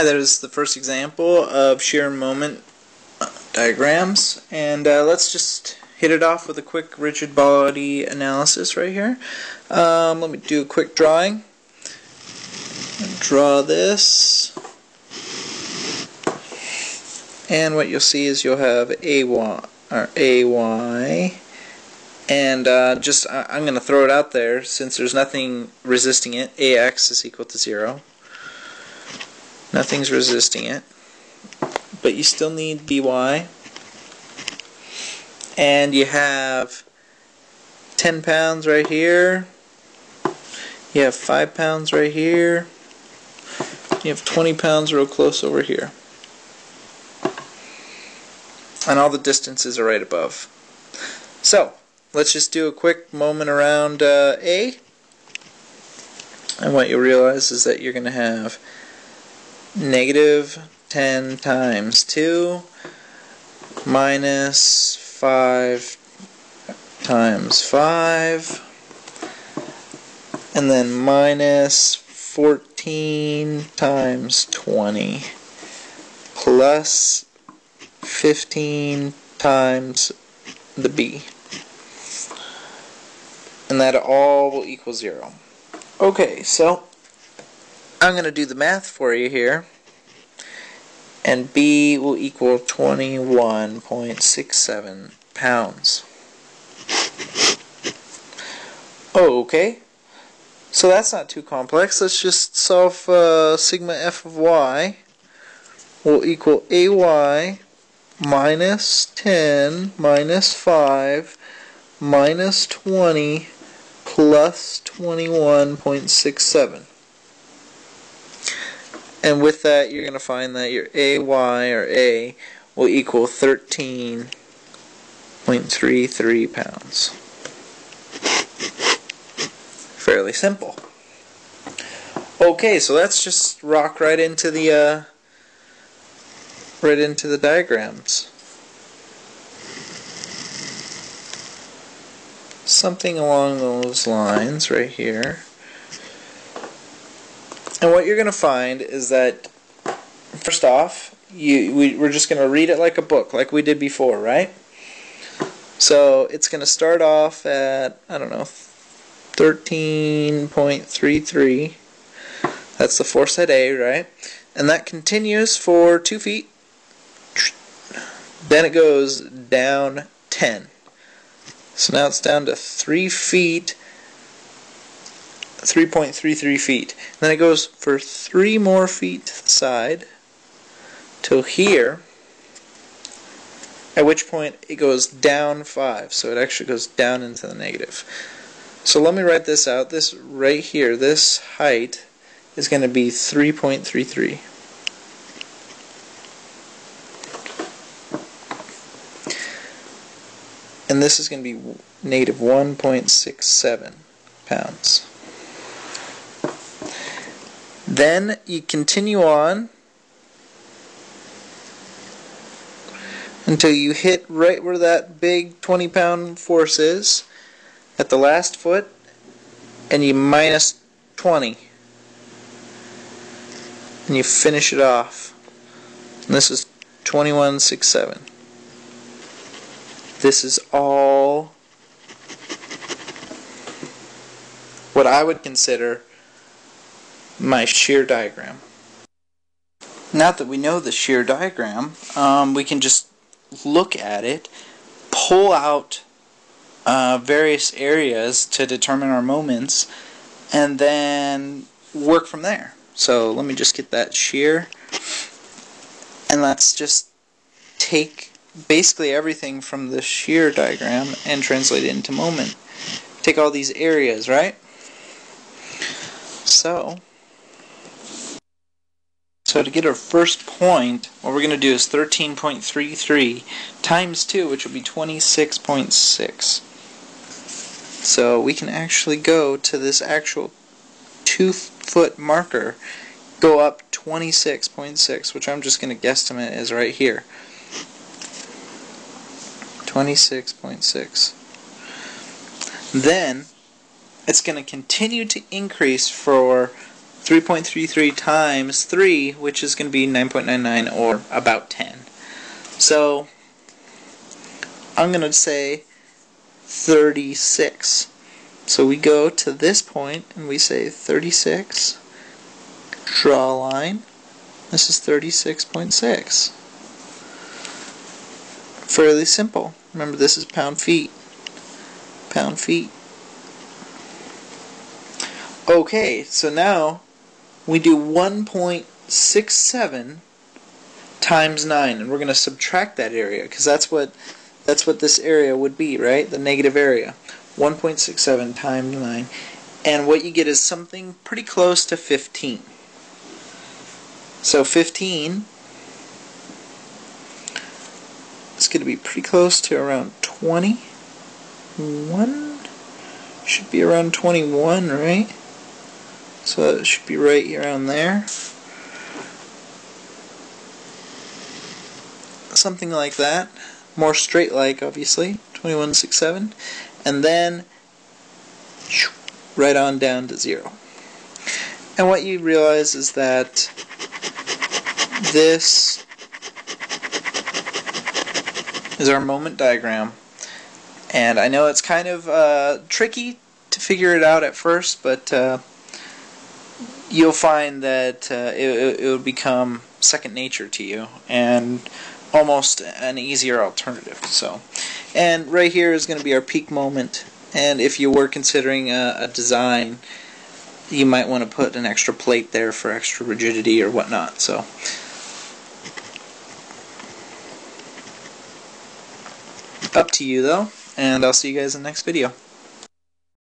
Hi, that is the first example of shear moment diagrams, and uh, let's just hit it off with a quick rigid body analysis right here. Um, let me do a quick drawing. Draw this, and what you'll see is you'll have AY, or AY and uh, just I'm going to throw it out there since there's nothing resisting it. AX is equal to 0. Nothing's resisting it. But you still need BY. And you have 10 pounds right here. You have 5 pounds right here. You have 20 pounds real close over here. And all the distances are right above. So, let's just do a quick moment around uh, A. And what you'll realize is that you're going to have negative 10 times 2 minus 5 times 5 and then minus 14 times 20 plus 15 times the b. And that all will equal 0 okay so I'm going to do the math for you here. And B will equal 21.67 pounds. okay. So that's not too complex. Let's just solve uh, sigma f of y will equal ay minus 10 minus 5 minus 20 plus 21.67. And with that, you're going to find that your AY or A will equal 13.33 pounds. Fairly simple. Okay, so let's just rock right into the uh, right into the diagrams. Something along those lines right here. And what you're going to find is that, first off, you we, we're just going to read it like a book, like we did before, right? So it's going to start off at, I don't know, 13.33. That's the force at A, right? And that continues for 2 feet. Then it goes down 10. So now it's down to 3 feet 3.33 feet. And then it goes for three more feet to the side till here, at which point it goes down 5. So it actually goes down into the negative. So let me write this out. This right here, this height is going to be 3.33. And this is going to be negative 1.67 pounds. Then you continue on until you hit right where that big 20 pound force is at the last foot and you minus 20 and you finish it off. And this is 2167 this is all what I would consider my shear diagram. Now that we know the shear diagram, um, we can just look at it, pull out uh, various areas to determine our moments, and then work from there. So let me just get that shear, and let's just take basically everything from the shear diagram and translate it into moment. Take all these areas, right? So, so to get our first point, what we're going to do is 13.33 times 2, which will be 26.6. So we can actually go to this actual 2 foot marker, go up 26.6, which I'm just going to guesstimate is right here. 26.6. Then it's going to continue to increase for 3.33 times 3, which is going to be 9.99 or about 10. So I'm going to say 36. So we go to this point and we say 36, draw a line. This is 36.6. Fairly simple. Remember this is pound feet. Pound feet. Okay, so now we do 1.67 times 9 and we're going to subtract that area because that's what that's what this area would be, right? The negative area. 1.67 times 9 and what you get is something pretty close to 15. So 15 is going to be pretty close to around 21 should be around 21, right? So it should be right around there. Something like that. More straight like, obviously. 2167. And then right on down to zero. And what you realize is that this is our moment diagram. And I know it's kind of uh, tricky to figure it out at first, but uh, you'll find that uh, it, it will become second nature to you and almost an easier alternative. So, and right here is going to be our peak moment. And if you were considering a, a design, you might want to put an extra plate there for extra rigidity or whatnot. So. Up to you though, and I'll see you guys in the next video.